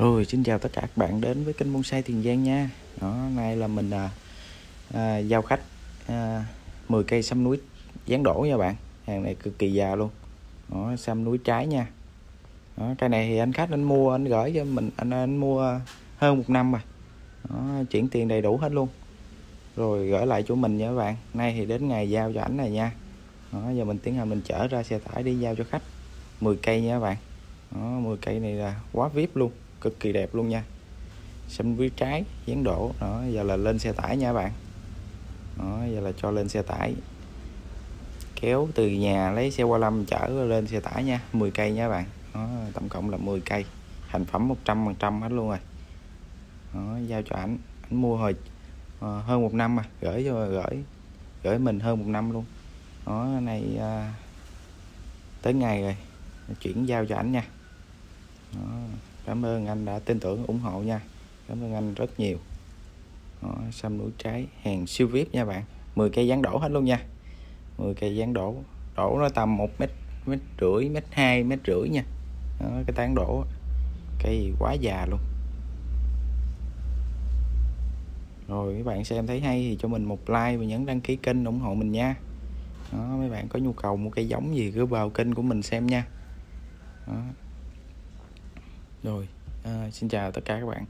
Rồi xin chào tất cả các bạn đến với kênh bonsai Tiền Giang nha. Đó, nay là mình à, à, giao khách à, 10 cây sâm núi dán đổ nha bạn. Hàng này cực kỳ già luôn. Đó, sâm núi trái nha. Đó, cây này thì anh khách anh mua anh gửi cho mình anh anh mua hơn một năm rồi. Đó, chuyển tiền đầy đủ hết luôn. Rồi gửi lại chỗ mình nha các bạn. Nay thì đến ngày giao cho ảnh này nha. Đó, giờ mình tiến hành mình chở ra xe tải đi giao cho khách. 10 cây nha các bạn. Đó, 10 cây này là quá vip luôn cực kỳ đẹp luôn nha. Xanh với trái dán đổ đó giờ là lên xe tải nha các bạn. Đó giờ là cho lên xe tải. Kéo từ nhà lấy xe qua lâm chở lên xe tải nha 10 cây nha các bạn. Đó, tổng cộng là 10 cây. Thành phẩm 100 phần trăm hết luôn rồi. Đó, giao cho ảnh. Ảnh mua hồi uh, hơn một năm mà gửi cho gửi gửi mình hơn một năm luôn. Đó này uh, tới ngày rồi chuyển giao cho ảnh nha. Đó, cảm ơn anh đã tin tưởng ủng hộ nha. Cảm ơn anh rất nhiều. Đó, xăm núi trái hàng siêu vip nha bạn. 10 cây dán đổ hết luôn nha. 10 cây dán đổ đổ nó tầm một mét mét rưỡi mét hai mét rưỡi nha. Đó, cái tán đổ cây quá già luôn. Rồi các bạn xem thấy hay thì cho mình một like và nhấn đăng ký kênh ủng hộ mình nha. Đó, mấy bạn có nhu cầu mua cây giống gì cứ vào kênh của mình xem nha. Đó rồi à, xin chào tất cả các bạn.